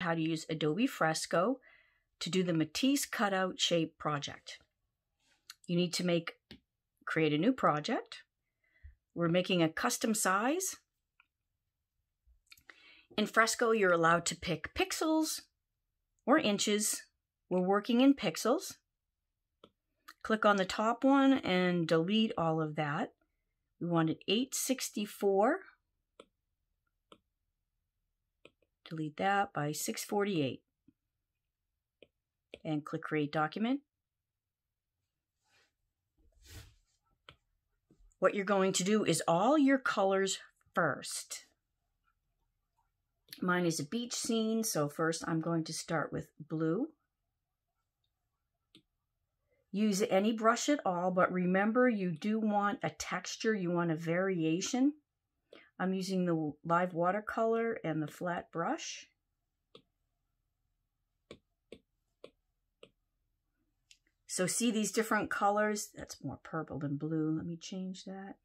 how to use Adobe Fresco to do the Matisse cutout shape project. You need to make create a new project. We're making a custom size. In Fresco, you're allowed to pick pixels or inches. We're working in pixels. Click on the top one and delete all of that. We wanted 864 delete that by 648 and click create document. What you're going to do is all your colors first. Mine is a beach scene, so first I'm going to start with blue. Use any brush at all, but remember you do want a texture, you want a variation. I'm using the live watercolor and the flat brush. So see these different colors? That's more purple than blue. Let me change that.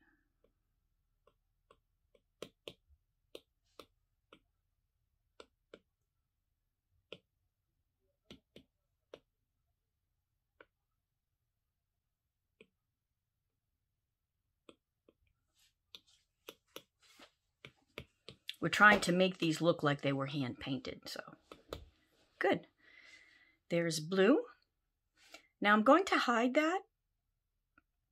We're trying to make these look like they were hand painted, so good. There's blue. Now I'm going to hide that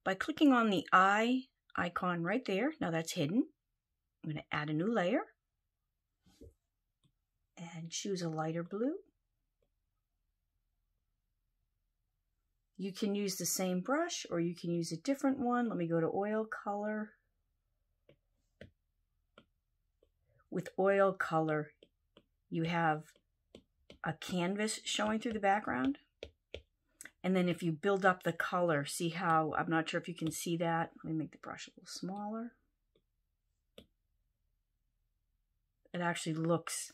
by clicking on the eye icon right there. Now that's hidden. I'm going to add a new layer and choose a lighter blue. You can use the same brush or you can use a different one. Let me go to oil color with oil color, you have a canvas showing through the background. And then if you build up the color, see how, I'm not sure if you can see that. Let me make the brush a little smaller. It actually looks,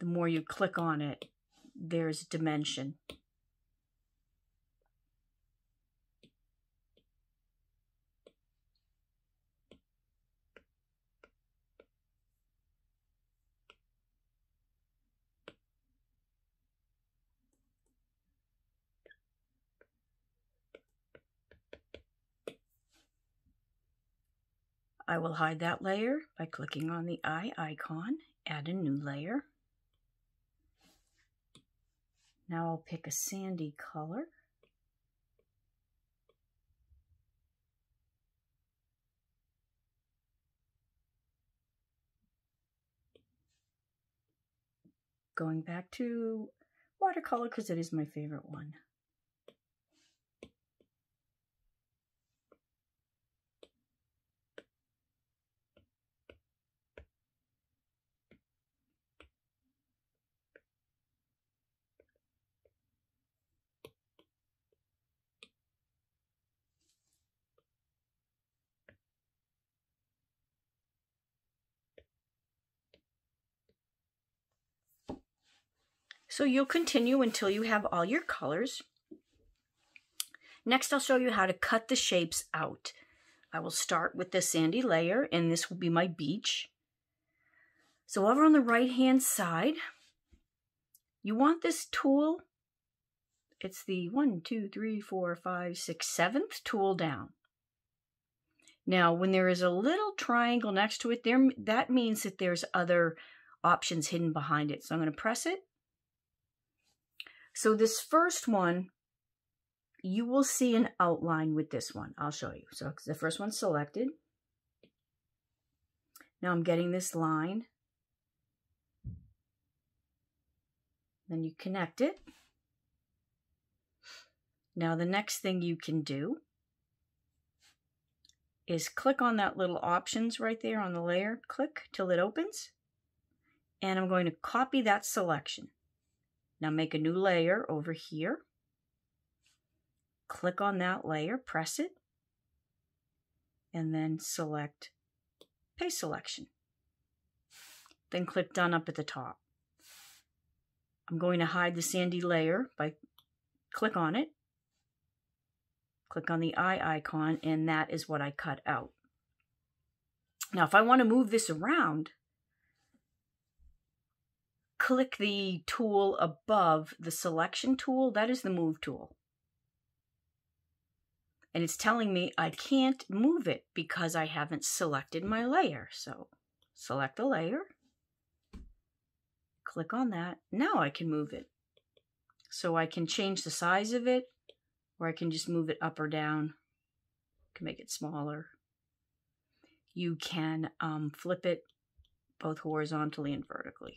the more you click on it, there's dimension. I will hide that layer by clicking on the eye icon, add a new layer. Now I'll pick a sandy color. Going back to watercolor because it is my favorite one. So you'll continue until you have all your colors. Next, I'll show you how to cut the shapes out. I will start with the sandy layer, and this will be my beach. So over on the right-hand side, you want this tool. It's the one, two, three, four, five, six, seventh tool down. Now, when there is a little triangle next to it, there that means that there's other options hidden behind it. So I'm going to press it so this first one, you will see an outline with this one. I'll show you. So the first one's selected. Now I'm getting this line. Then you connect it. Now the next thing you can do is click on that little options right there on the layer. Click till it opens. And I'm going to copy that selection. Now make a new layer over here. Click on that layer, press it, and then select Paste Selection. Then click Done up at the top. I'm going to hide the sandy layer by click on it, click on the eye icon, and that is what I cut out. Now, if I want to move this around, click the tool above the selection tool, that is the move tool. And it's telling me I can't move it because I haven't selected my layer. So select the layer, click on that. Now I can move it. So I can change the size of it, or I can just move it up or down. I can make it smaller. You can um, flip it both horizontally and vertically.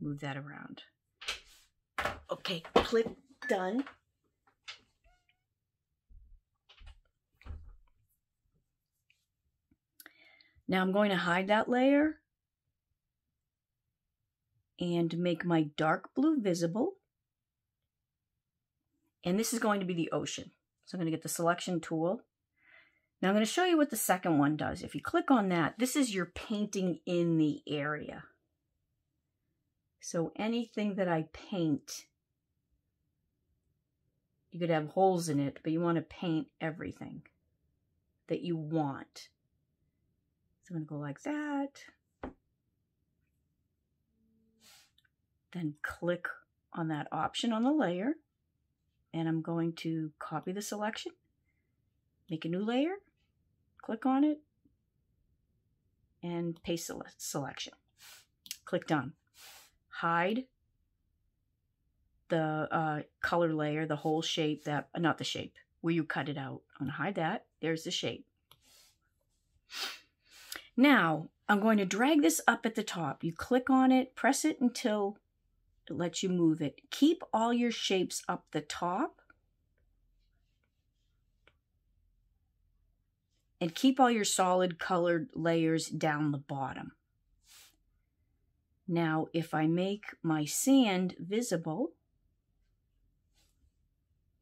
Move that around. Okay, click done. Now I'm going to hide that layer and make my dark blue visible. And this is going to be the ocean. So I'm going to get the selection tool. Now I'm going to show you what the second one does. If you click on that, this is your painting in the area. So anything that I paint, you could have holes in it, but you want to paint everything that you want. So I'm going to go like that. Then click on that option on the layer. And I'm going to copy the selection, make a new layer, click on it, and paste the selection. Click done. Hide the uh, color layer, the whole shape that, not the shape, where you cut it out. I'm going to hide that. There's the shape. Now, I'm going to drag this up at the top. You click on it, press it until it lets you move it. Keep all your shapes up the top. And keep all your solid colored layers down the bottom. Now, if I make my sand visible,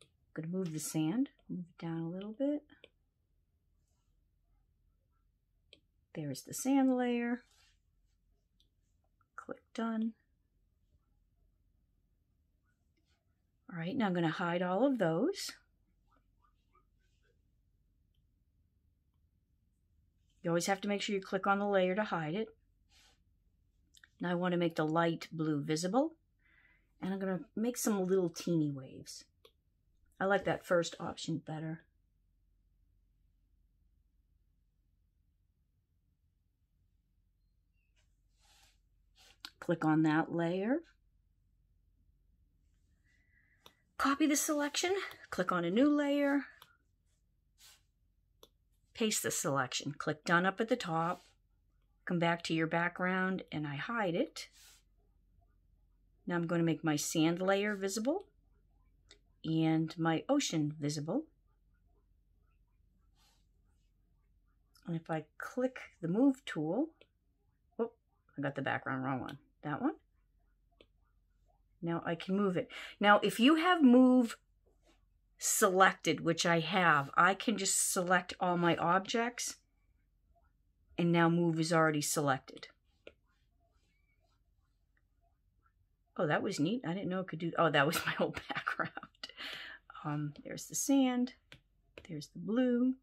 I'm going to move the sand, move it down a little bit. There's the sand layer. Click done. All right, now I'm going to hide all of those. You always have to make sure you click on the layer to hide it. Now I want to make the light blue visible. And I'm going to make some little teeny waves. I like that first option better. Click on that layer. Copy the selection, click on a new layer, paste the selection, click done up at the top, come back to your background and I hide it. Now I'm going to make my sand layer visible and my ocean visible. And if I click the move tool, oh, I got the background wrong one that one. Now I can move it. Now, if you have move selected, which I have, I can just select all my objects and now move is already selected. Oh, that was neat. I didn't know it could do, oh, that was my whole background. Um, there's the sand, there's the blue.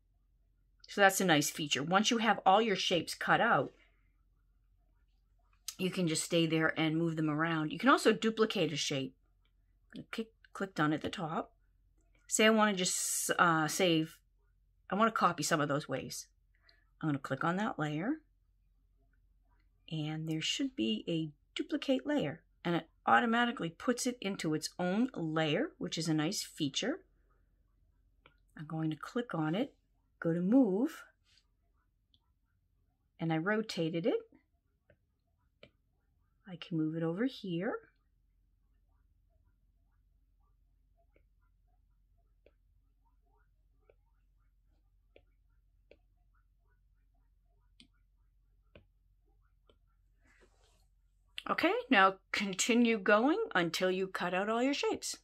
So that's a nice feature. Once you have all your shapes cut out, you can just stay there and move them around. You can also duplicate a shape. Click, click done at the top. Say I want to just uh, save, I want to copy some of those waves. I'm going to click on that layer. And there should be a duplicate layer. And it automatically puts it into its own layer, which is a nice feature. I'm going to click on it, go to move, and I rotated it. I can move it over here. Okay, now continue going until you cut out all your shapes.